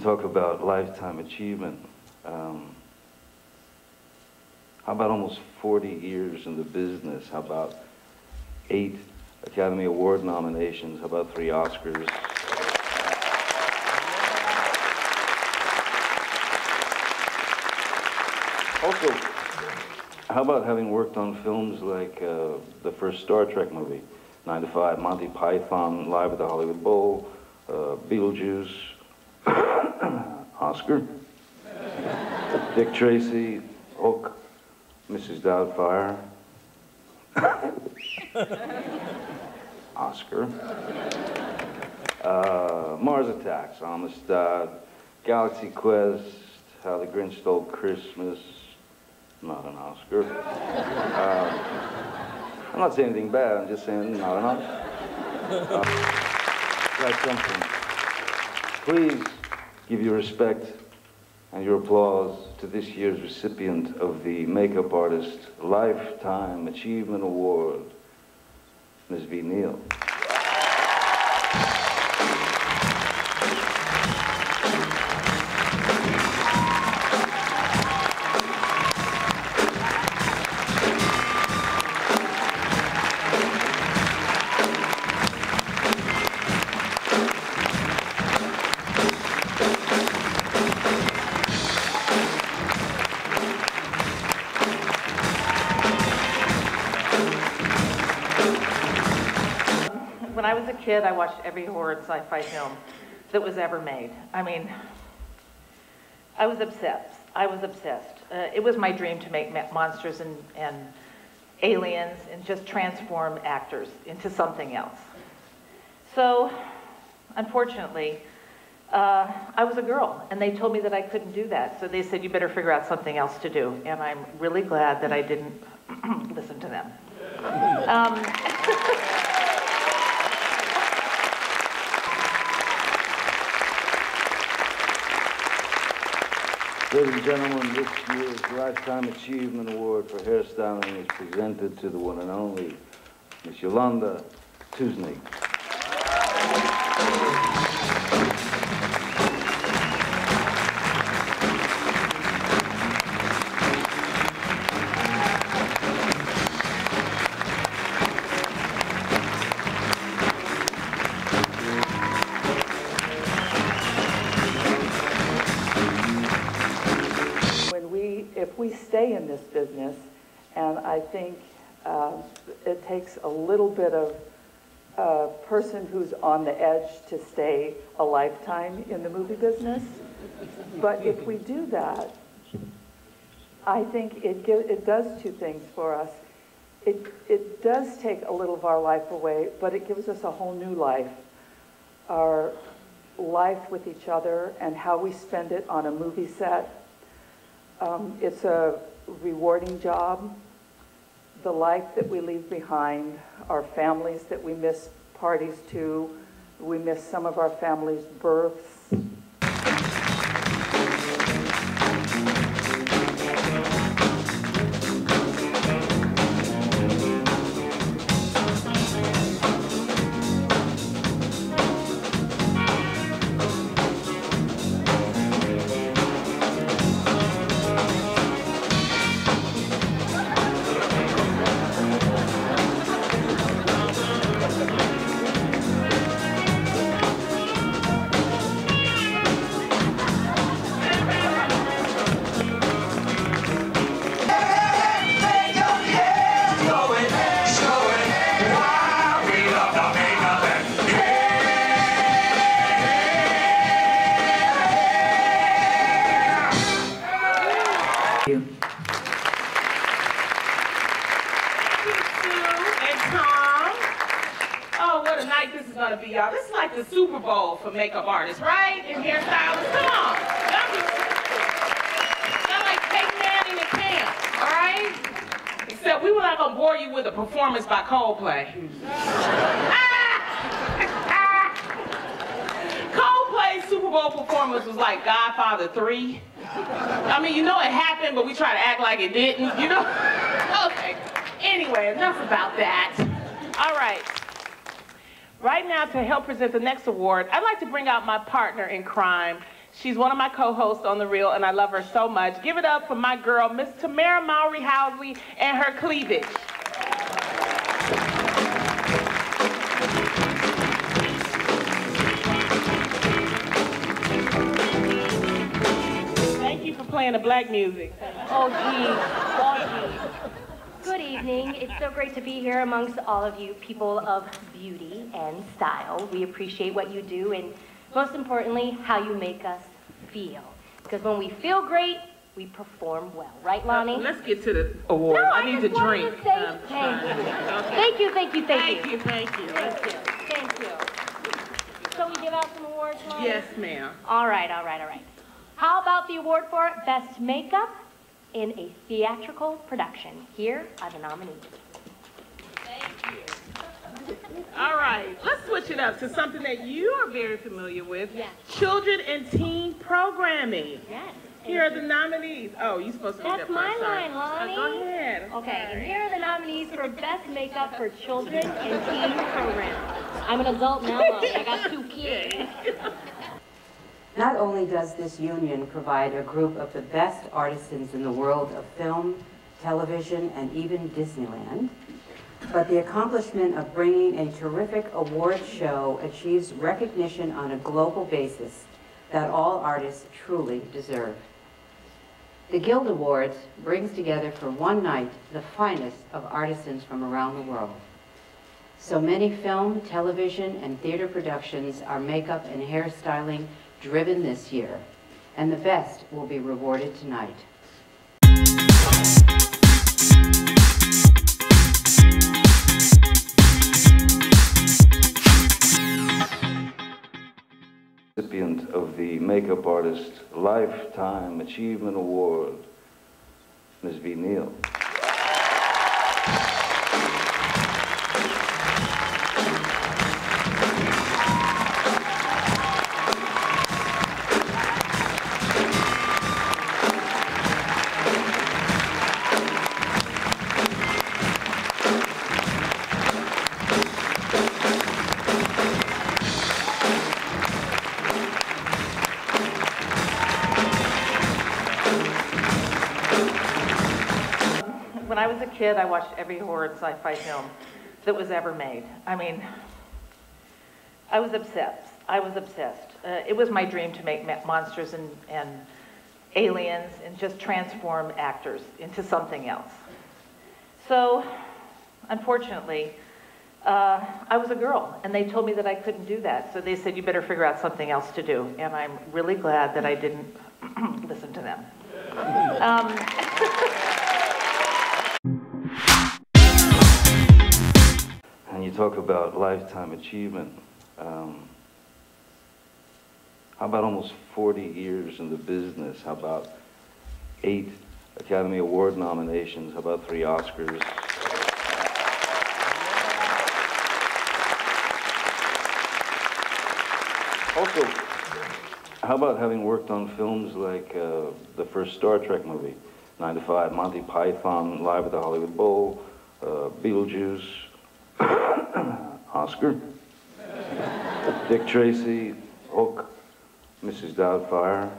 talk about lifetime achievement, um, how about almost 40 years in the business? How about eight Academy Award nominations? How about three Oscars? Also, how about having worked on films like uh, the first Star Trek movie, 9 to 5, Monty Python, Live at the Hollywood Bowl, uh, Beetlejuice, Oscar, Dick Tracy, Hook, Mrs. Doubtfire, Oscar, uh, Mars Attacks, Amistad, Galaxy Quest, How the Grinch Stole Christmas, not an Oscar. Uh, I'm not saying anything bad, I'm just saying not an Oscar. Uh, something. Please give your respect and your applause to this year's recipient of the Makeup Artist Lifetime Achievement Award, Ms. Ve Neill. I was a kid, I watched every horror and sci-fi film that was ever made. I mean, I was obsessed. I was obsessed. Uh, it was my dream to make monsters and, and aliens and just transform actors into something else. So, unfortunately, uh, I was a girl, and they told me that I couldn't do that. So they said, you better figure out something else to do. And I'm really glad that I didn't listen to them. Um, Ladies and gentlemen, this year's Lifetime Achievement Award for hairstyling is presented to the one and only Miss Yolanda Toussieng. If we stay in this business, and I think um, it takes a little bit of a person who's on the edge to stay a lifetime in the movie business. But if we do that, I think it gi- it does two things for us. It, it does take a little of our life away, but it gives us a whole new life. Our life with each other and how we spend it on a movie set, um, it's a rewarding job. The life that we leave behind, our families that we miss parties to, we miss some of our families' births. Tom. Oh, what a night this is gonna be, y'all. This is like the Super Bowl for makeup artists, right? And hairstylists. Come on. Y'all like Peyton Manning and camp, all right? Except we were not gonna bore you with a performance by Coldplay. Coldplay's Super Bowl performance was like Godfather 3. I mean, you know it happened, but we try to act like it didn't, you know? Okay. Anyway, enough about that. All right. Right now, to help present the next award, I'd like to bring out my partner in crime, She's one of my co-hosts on The Real, and I love her so much. Give it up for my girl, Miss Tamera Mowry Housley, and her cleavage. Playing the black music. Oh, geez. Oh, geez. Good evening. It's so great to be here amongst all of you people of beauty and style. We appreciate what you do and, most importantly, how you make us feel. Because when we feel great, we perform well. Right, Loni? Let's get to the award. No, I need to just wanted drink. to say Um, thank you. okay. Thank you, thank you, thank Thank you. you, thank you. Thank you, thank you. So we give out some awards, Loni? Yes, ma'am. All right, all right, all right. How about the award for Best Makeup in a Theatrical Production? Here are the nominees. Thank you. All right, let's switch it up to something that you are very familiar with. Yes. Children and teen programming. Yes. Here are the nominees. Oh, you're supposed to That's that my first, line, Loni. Uh, go ahead. Okay, and here are the nominees for Best Makeup for Children and Teen Program. I'm an adult now, Loni. I got two kids. Not only does this union provide a group of the best artisans in the world of film, television, and even Disneyland, but the accomplishment of bringing a terrific award show achieves recognition on a global basis that all artists truly deserve. The Guild Awards brings together for one night the finest of artisans from around the world. So many film, television, and theater productions are makeup and hairstyling driven this year, and the best will be rewarded tonight. Recipient of the Makeup Artist Lifetime Achievement Award, kid, I watched every horror sci-fi film that was ever made. I mean, I was obsessed. I was obsessed. Uh, it was my dream to make ma- monsters and, and aliens and just transform actors into something else. So, unfortunately, uh, I was a girl, and they told me that I couldn't do that. So they said, you better figure out something else to do. And I'm really glad that I didn't listen to them. Um, you talk about lifetime achievement. Um, how about almost 40 years in the business? How about eight Academy Award nominations? How about three Oscars? Also, how about having worked on films like uh, the first Star Trek movie, 9 to 5, Monty Python, Live at the Hollywood Bowl, uh, Beetlejuice, Oscar, Dick Tracy, Hook, Mrs. Doubtfire,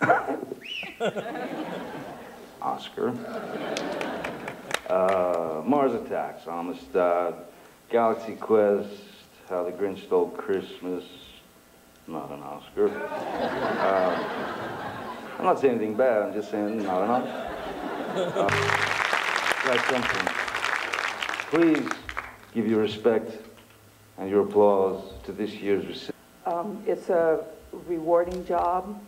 Oscar, uh, Mars Attacks, Amistad, Galaxy Quest, How the Grinch Stole Christmas, not an Oscar. Um, I'm not saying anything bad, I'm just saying not enough. Uh, Brad Simpson, please give your respect and your applause to this year's recipient. Um, It's a rewarding job.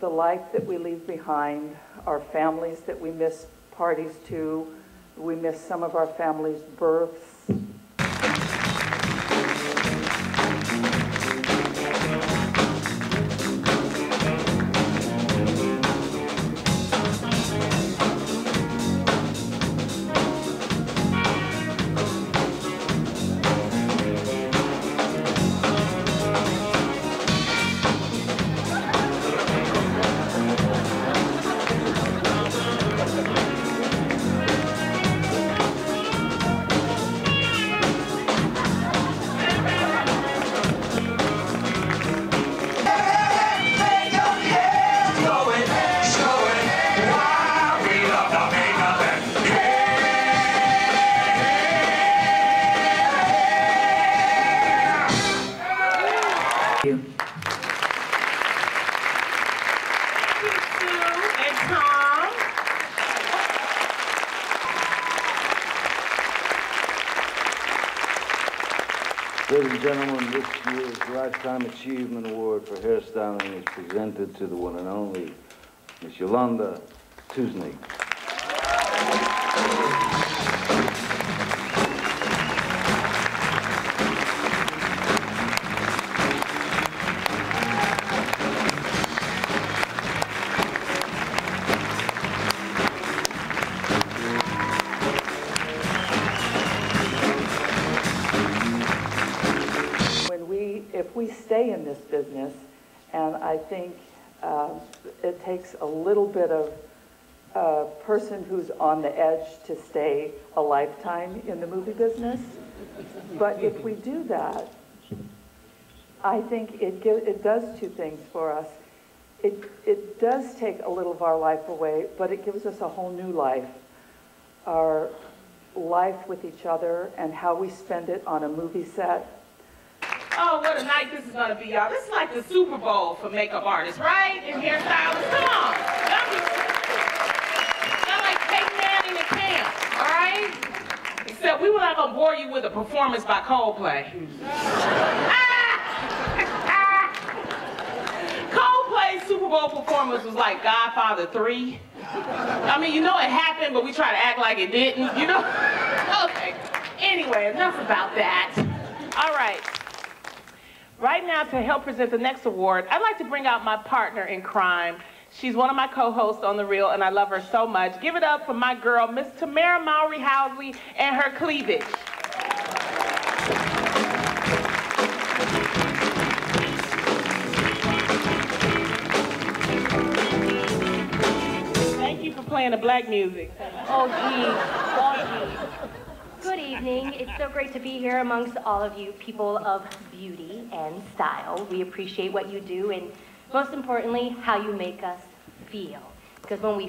The life that we leave behind, our families that we miss parties to, we miss some of our families' births. You. Ladies and gentlemen, this year's Lifetime Achievement Award for hairstyling is presented to the one and only Miss Yolanda Toussieng. I think um, it takes a little bit of a person who's on the edge to stay a lifetime in the movie business. But if we do that, I think it gives, it does two things for us. It, it does take a little of our life away, but it gives us a whole new life. Our life with each other and how we spend it on a movie set. Oh, what a night this is gonna be, y'all. This is like the Super Bowl for makeup artists, right? And hairstylists. Come on. Y'all be Y'all like Peyton Manning and camp, all right? Except we were not gonna bore you with a performance by Coldplay. Coldplay's Super Bowl performance was like Godfather 3. I mean, you know it happened, but we try to act like it didn't, you know? okay. Anyway, enough about that. All right. Right now, to help present the next award, I'd like to bring out my partner in crime. She's one of my co-hosts on The Real, and I love her so much. Give it up for my girl, Miss Tamera Mowry Housley, and her cleavage. Thank you for playing the black music. Oh, gee. Oh. Good evening. It's so great to be here amongst all of you people of beauty and style. We appreciate what you do and most importantly, how you make us feel. Because when we